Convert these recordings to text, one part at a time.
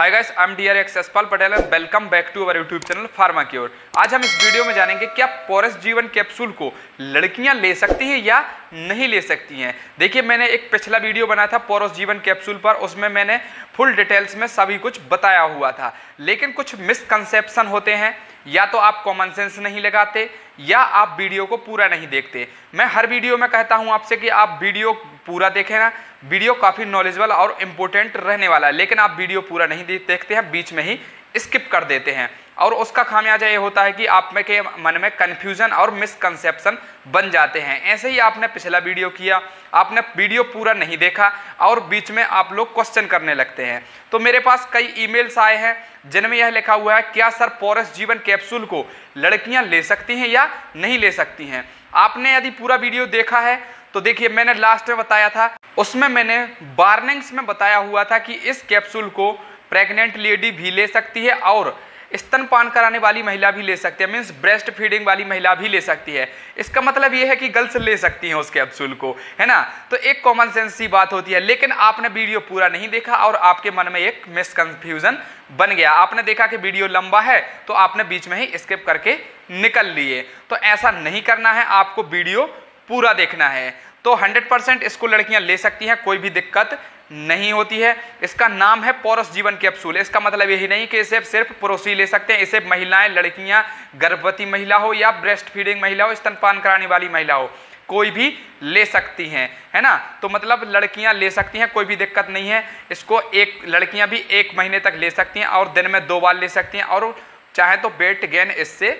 Hi guys I am dear X Yashpal Patel and welcome back to our YouTube channel pharma की ओर आज हम इस video में जानेंगे क्या पोरस जीवन कैप्सूल को लड़कियाँ ले सकती हैं या नहीं ले सकती हैं। देखिए, मैंने एक पिछला वीडियो बनाया था पोरस जीवन कैप्सूल पर, उसमें मैंने फुल डिटेल्स में सभी कुछ बताया हुआ था। लेकिन कुछ मिसकंसेप्शन होते हैं, या तो आप कॉमन सेंस नहीं लगाते, या आप वीडियो को पूरा नहीं देखते। मैं हर वीडियो में कहता हूँ आपसे कि आप वीडियो पूरा देखें ना वीडियो काफ़ी नॉलेजेबल और इम्पोर्टेंट रहने वाला है, लेकिन आप वीडियो पूरा नहीं देखते हैं, बीच में ही स्किप कर देते हैं। और उसका खामियाजा ये होता है कि आप में के मन में कन्फ्यूज़न और मिसकंसेप्शन बन जाते हैं। ऐसे ही आपने पिछला वीडियो किया, आपने वीडियो पूरा नहीं देखा और बीच में आप लोग क्वेश्चन करने लगते हैं। तो मेरे पास कई ईमेल्स आए हैं, जिनमें यह लिखा हुआ है, क्या सर पोरस जीवन कैप्सूल को लड़कियाँ ले सकती हैं या नहीं ले सकती हैं? आपने यदि पूरा वीडियो देखा है तो देखिए, मैंने लास्ट में बताया था। उसमें मैंने वार्निंग्स में बताया हुआ था कि इस कैप्सूल को प्रेग्नेंट लेडी भी ले सकती है और स्तनपान कराने वाली महिला भी ले सकती है मीन्स ब्रेस्ट फीडिंग वाली महिला भी ले सकती है। इसका मतलब ये है कि गर्ल्स ले सकती हैं उस कैप्सूल को, है ना? तो एक कॉमन सेंस सी बात होती है, लेकिन आपने वीडियो पूरा नहीं देखा और आपके मन में एक मिसकन्फ्यूजन बन गया। आपने देखा कि वीडियो लंबा है तो आपने बीच में ही स्किप करके निकल लिए। तो ऐसा नहीं करना है, आपको वीडियो पूरा देखना है। तो 100 परसेंट इसको लड़कियाँ ले सकती हैं, कोई भी दिक्कत नहीं होती है। इसका नाम है पोरस जीवन कैप्सूल। इसका मतलब यही नहीं कि इसे सिर्फ़ ही ले सकते हैं, इसे महिलाएँ, लड़कियाँ, गर्भवती महिला हो या ब्रेस्ट फीडिंग महिला हो, स्तनपान कराने वाली महिला हो, कोई भी ले सकती हैं, है ना? तो मतलब लड़कियाँ ले सकती हैं, कोई भी दिक्कत नहीं है। इसको एक, लड़कियाँ भी एक महीने तक ले सकती हैं और दिन में दो बार ले सकती हैं और चाहे तो वेट गेन इससे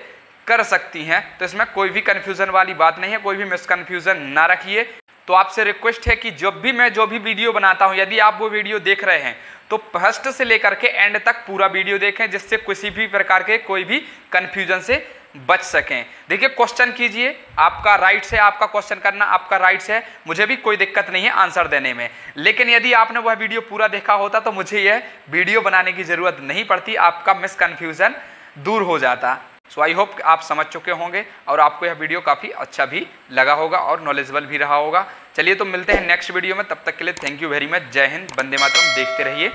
कर सकती हैं। तो इसमें कोई भी कन्फ्यूज़न वाली बात नहीं है, कोई भी मिसकन्फ्यूज़न ना रखिए। तो आपसे रिक्वेस्ट है कि जब भी मैं जो भी वीडियो बनाता हूँ, यदि आप वो वीडियो देख रहे हैं तो फ़र्स्ट से लेकर के एंड तक पूरा वीडियो देखें, जिससे किसी भी प्रकार के कोई भी कन्फ्यूज़न से बच सकें। देखिए क्वेश्चन कीजिए। आपका राइट है आपका क्वेश्चन करना आपका राइट है। मुझे भी कोई दिक्कत नहीं है आंसर देने में। लेकिन यदि आपने वह वीडियो पूरा देखा होता तो मुझे यह वीडियो बनाने की ज़रूरत नहीं पड़ती, आपका मिसकन्फ्यूज़न दूर हो जाता। सो आई होप आप समझ चुके होंगे और आपको यह वीडियो काफ़ी अच्छा भी लगा होगा और नॉलेजेबल भी रहा होगा। चलिए तो मिलते हैं नेक्स्ट वीडियो में। तब तक के लिए थैंक यू वेरी मच जय हिंद। बंदे मातरम। देखते रहिए।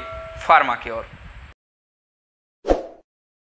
फार्मा की ओर।